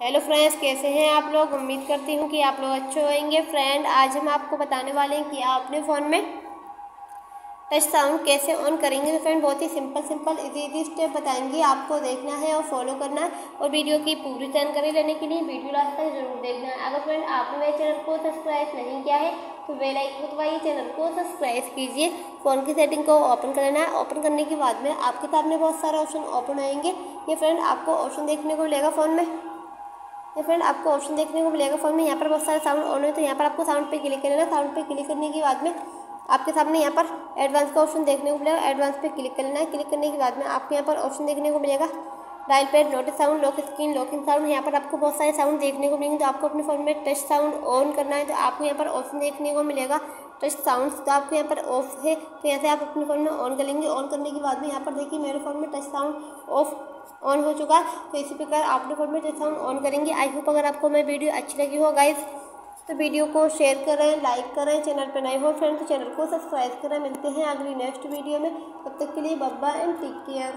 Hello friends कैसे हैं आप लोग? उम्मीद करती हूँ कि आप लोग अच्छे होंगे। फ्रेंड आज हम आपको बताने वाले हैं कि आप अपने फ़ोन में टच साउंड कैसे ऑन करेंगे। तो फ्रेंड बहुत ही simple simple easy easy step बताएँगे। आपको देखना है और फॉलो करना है और वीडियो की पूरी जानकारी लेने के लिए वीडियो लास्ट तक ज़रूर देखना है। अगर फ्रेंड आपने मेरे चैनल को सब्सक्राइब नहीं किया है तो बेल आइकन दबाइए चैनल को सब्सक्राइब कीजिए। फ़ोन की सेटिंग को ओपन कर लेना है। ओपन करने के बाद में आपके सामने बहुत सारे ऑप्शन ओपन आएँगे ये फ्रेंड आपको ऑप्शन देखने को मिलेगा फ़ोन में। ये फ्रेंड आपको ऑप्शन देखने को मिलेगा। फ़ोन में यहाँ पर बहुत सारे साउंड ऑन है तो यहाँ पर आपको साउंड पे क्लिक कर लेना साउंड पे क्लिक करने के बाद में आपके सामने यहाँ पर एडवांस का ऑप्शन देखने को मिलेगा। एडवांस पे क्लिक कर लेना है। क्लिक करने के बाद में आपको यहाँ पर ऑप्शन देखने को मिलेगा। Dial pad, notice sound, lock screen locking sound. यहाँ पर आपको बहुत सारे साउंड देखने को मिलेंगे। तो आपको अपने फ़ोन में टच साउंड ऑन करना है तो आपको यहाँ पर ऑप्शन देखने को मिलेगा। टच साउंड तो आपको यहाँ पर ऑफ़ है तो यहाँ से आप अपने फ़ोन में ऑन कर लेंगे ऑन करने के बाद में यहाँ पर देखिए, मेरे फ़ोन में टच साउंड ऑफ़ ऑन हो चुका तो इसी प्रकार आप अपने फ़ोन में टच साउंड ऑन करेंगे। आई होप अगर आपको मेरी वीडियो अच्छी लगी हो गाइज़ तो वीडियो को शेयर करें लाइक करें चैनल पर नए हो फ्रेंड तो चैनल को सब्सक्राइब करें। मिलते हैं अगली नेक्स्ट वीडियो में। तब तक के लिए बब्बा एंड टेक केयर